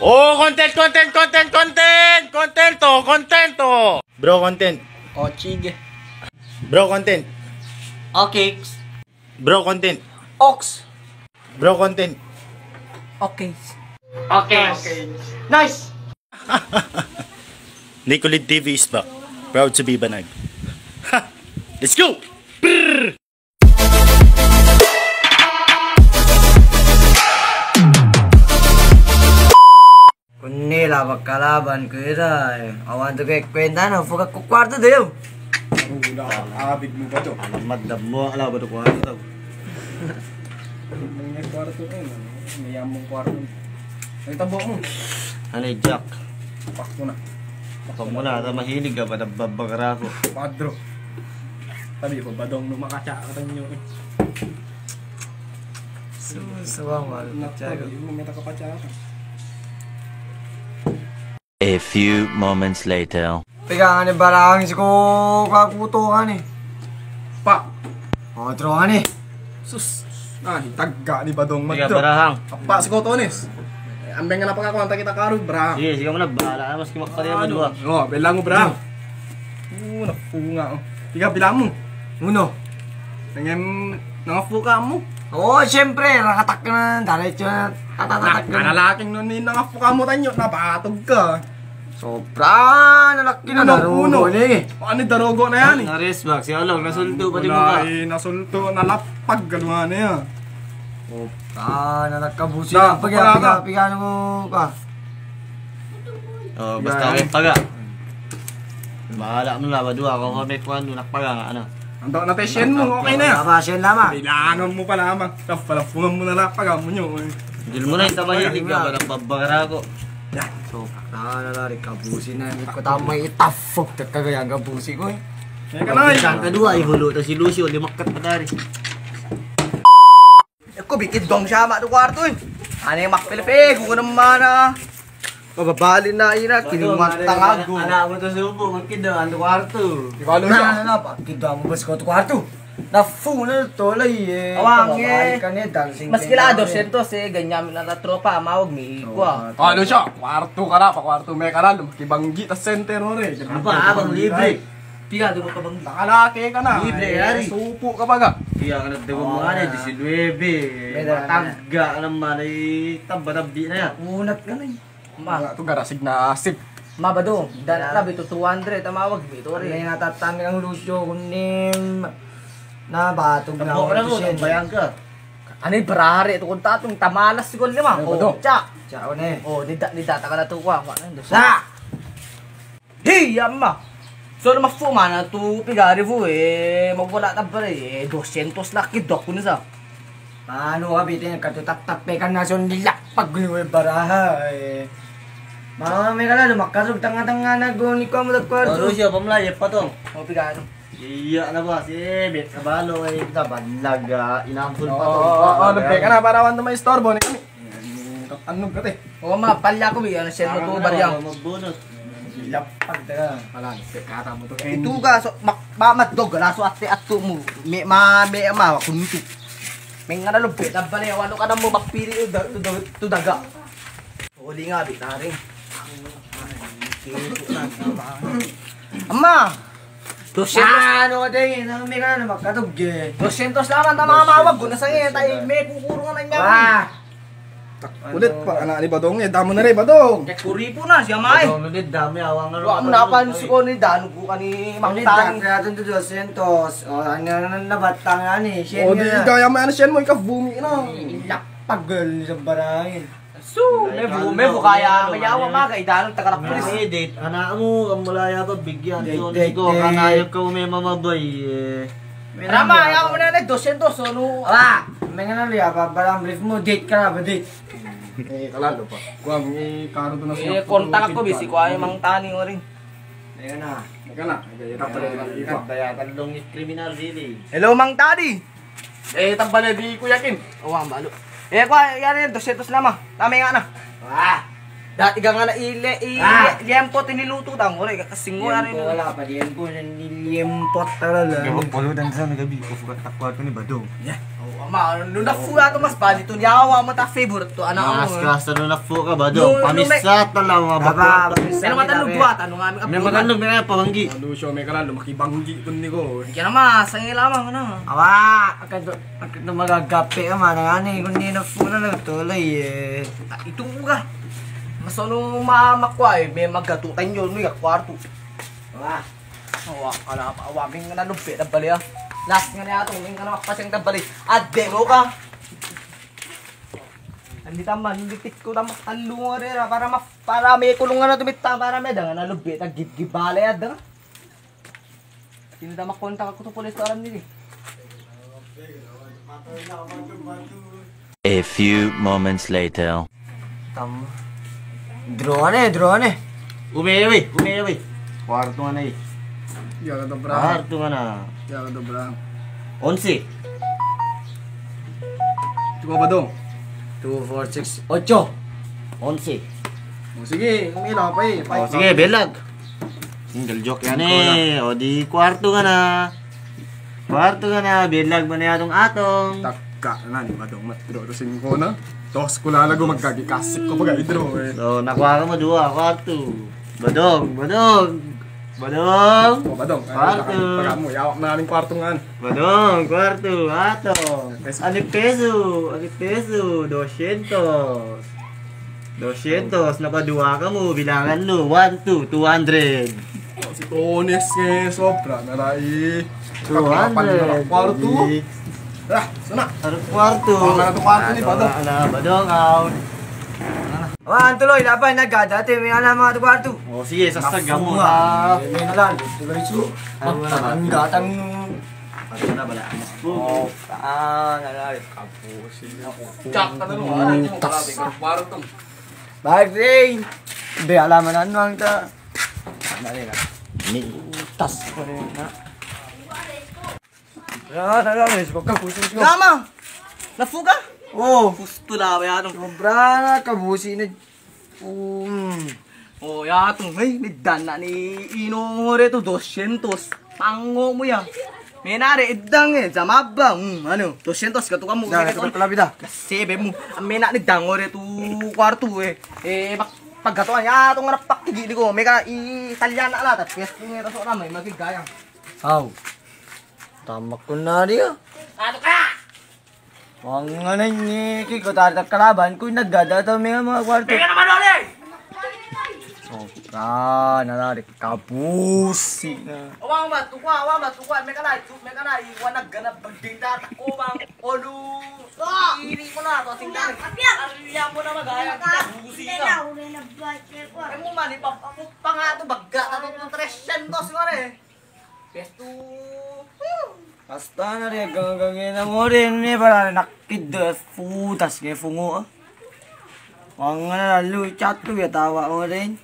Oh, content, content, content, content! Contento, contento! Bro, content. O, chige. Bro, content. Okay. Bro, content. Ox. Bro, content. Okay. Okay. Nice. Nicolid TV is back. Proud to be Banag. Ha! Let's go! Kunila magkalaban ko eh. Awan to kay kwenta na fuga ko kwarto dayo. Abig mo ba to? Alamat mo, ala ba ito May kwarto eh. May yamong kwarto. Ay, tabo mo. Ano yung Jack? Pak mo na. Mo na, ata mahilig ka. Padro. Sabi ko, badong eh. A few moments later. Pigangan ni barang si ko kakuto ka ni. Pa! Otro ka ni. Sus! Ah, tagga ni badong Tiga madro. barahang. Apa, si Kotones. Eh, Ambeng nga na pagkakuanta kita karoon, bra. Sige, sige mo na, bahala na mas kimakpariya mo dua. Oh, bilang mo, bra. Oo, napunga. oh. Tiga, bilang mo. Uno. Nangem, nangafuka mo. Oo, siyempre, nakatak ka na. Diretso na. Tatatatak ka na. Kanalaking nun, ni nangafuka mo tanyo, napatog ka. Sobra, nalaki na narugo uno. ni. Ano darogo na yan eh. Naris bag, si Along, nasulto pa di mo Wala ka. eh, nasulto, nalapag, galuhan na yan. Ah, nalakabusi Da, na. Piga, ka. piga mo ka. Oh, basta Yan. may paga. Bahala mo na, badua. Kung may kuhan, nakpaga nga, ano. Ang daw natin shen mo, okay na yan. Kapasyan lamang. Kailangan mo pa lamang. Palapungan mo na lapag, mo nyo. eh. Dil mo na yung mahilig ka nababagara ko. Yan. So, nakalari kabusi na. Hindi ko tama may itafok. Kagayang kabusi ko eh. Yan ka na eh. Isang kadua, ihulo. Tapos si Lucio, limakat pa dari. Ako, bikid dong siya ma to kwarto eh. Ano yung makpilipe? Kung naman ah. Mababali na ina, kinumat tangago. Anak mo to subo, magkido, ando kwarto. Di ko alam Na, na, na, ba? Na fu na tolay eh. Awang, Kababali eh. ka niya, dancing. Mas kilado, sentos eh, ganyan na na tropa, mawag mi ikwa. Ano siya? Kwarto ka na, pa kwarto may ka na. Makibanggi, tas center mo. Apa, abang libre. Pigado mo ka bang Nakalaki ka na. Libre, yari. Supo ka ba ka? Kaya ka nagdago mo nga na, 19. Matangga ka naman, ay tamba-tabi na yan. Unat ka na. Ma, Ito garasig na asip. mabado. Dan labi to 200 tamawag mi to Ano rin. yung natatami ang Lucio kunim na batog na na mo, Lucian. tambayan ka. Ano yung barahari ito kung tatong tamalas siguro lima. Ano ba Oh, tsa. Ciao na eh. Oh, nida nida ta ka na. Ano ndo? Sa! Hey, yamma. So na mafuma na to pigari fu eh magwala ta pare eh 200 na kidok ko na sa. Paano ka bitin katutak-takpe ka na son nilakpag mo yung baraha eh. Mga may kala lumakasog tanga-tanga na guni ko mo Oh, kwarto. Lucio, pamlayap pa to. Oh, pigado. Iya na ba, si Bet Kabalo ay tabanlag, inampul pa to. oo, oo. Nagbe ka na para wanda may istorbo ni kami. Ano ka te? Oh, ma palya ko bi ano siya mo to baryang. Magbunot. Nilakpag ka. Wala, pekata mo to. Itu ga so mak mamat dog laso mo. Me ma me ma kuntu. May nga nalupit na bali walo ka na mo makpili to da- to da- to daga. Uli nga bi taring. Amma. 200 Ano ka din? Ano may kala lumakasog eh. 200 naman na mga mawag ko na sa iyo tay may kukuro nga na niya. Wah! Ulit pa, anak ni Badong eh. Damo na rin, Badong. Kaya kuripo na siya may. Ito, nunid, dami awang ano. Wa mo napansin ko ni Dan ko kani Ulit Maktan. kaya ito to Santos. O ano na nabatang nga ni. Shen O, di nga. kaya may ano siya mo, ikaw bumi na. Nilakpag girl sa barangin. So, mevo mevo kaya mayawa mga kaidanong takarap pulis. Ay, date. Anak mo, ang malaya pa, bigyan. Date, So, date, ko, may mamabay. Eh. Rama, ayaw mo na na 200 so no. Ah! May nga na liya, balang brief mo. Date ka na ba? Date. Eh, kalalo pa. Kuwang, eh, karo na Eh kontak ko bisi ko ay mang tani ko rin. Na. Ika na. Dayatan really. Hello mang tadi. Eh, tambala di ko yakin. Oh, ang balo. Eh ko yan 200 na ma. Tama nga na. Ah! Dati ka nga na ile i Ah! liempo tiniluto tang ore kasingo na Yan rin. wala pa. Yan po niliyempot talaga. pulutan sa nagabi. Kufukat takwat ko ni Badong. Oo, Ma, nung na-full ato mas bali to niyawa mo ta favorite to anak Mas na na po ka ba do? Pamisat na lang mga babisa Pero kita, buhat, ano nga aming May apunan. matanong may pabanggi. Ano siya may karal, makibanggi ito ni ko. Kaya naman, sangay lamang ano. Awa, agad agad na magagapi. Ang ano eh, kung di na puna na tuloy eh. Itong uga. Mas ano mamakwa eh, may magatutan yun, may kwarto. Awa, Awa, kala awagin na lupi, nabali ah. Last nga na may nga na makapasang nabali. At demo ka. Hindi tama, lipit ko na makalunga rin para ma para may kulungan na tumita, para may danga na nagigibale at danga. Sino na makontak ako to pulis to alam nila eh. A few moments later. tama. Eh, na eh. Umewi, umewi. Kwarto nga na eh. Di ako dobra. Kwarto nga na. Di ako dobra. Onsi. Ka ba dong? 2, 4, 6, 8. Onsi. O sige, umila pa eh. O sige, belag. Single joke yan eh. O di kwarto nga na. Kwarto nga na. Belag mo na yatong atong. Taka na ni Badong matro. Ito singko na. Tos ko lalago magkagikasip ko pag idro eh. So, nakuha ka mo duwa, kwarto. Badong, badong. Badong. O Badong, Kwarto. pag mo, yawak na namin kwarto nga. Badong, kwarto, atong. Ani peso, ani peso, 200. 200, napaduwa ka mo, bilangan mo, 1, 2, 200. O, Si Tones eh, sobra na rai. 200. Kwarto. Ah, sana. Ano kwarto? Oh, ano to kwarto ni Badong? Badong, out. Awa, ang tuloy, laban, nagdadati, may alam mga kwarto. O sige, sasaga mo. May nalan, na ba? Ang gatang na bala? Oh, ah, nalan. Chak ka na nung ano yung grabe ka kwarto. Bye, Rain. Be, alaman na ano ang ta. Rin ah. Ni. Tas pa rin na. Ah, nalan, is ko ka puso ko. Lama! Nafuga? Oh, na ba yan? sobra kabusi na. Um, Oh, yatong, hey, niddan na ni Ino reto 200. Pango mo yan. May nari, idang eh, zamaba. Hmm, ano, 200, katukan mo. na, ito ka labida. Kasebe mo. Ang may na nidang mo reto kwarto eh. Eh, bak pagkatuan, yatong nga napaktigili ko. May ka, i-Italian na alat. At pwes kong ito sa may magigayang. Aw. Tama ko na rin ah. Ano ka? Ang nga na ni Kiko tatat kalaban ko nagdadata may mga kwarto. Kaya naman ulit! Sobra na na rin kabusi na. Awang ba, tukwa, awang ba, tukwa, may kanay, may kanay, iwanag ganap, bagdinda, takubang, olu, iri ko na, to, tingnan, aliya mo na magaya, busi ka. Ay mo man, ipapamot pa nga ito, bagga na ito, ng 300 siguro eh. Pesto, Basta na rin gagawin na mo rin ni para nakid putas kay fungo ah. Ang nga na lu chat ko ya tawa mo rin.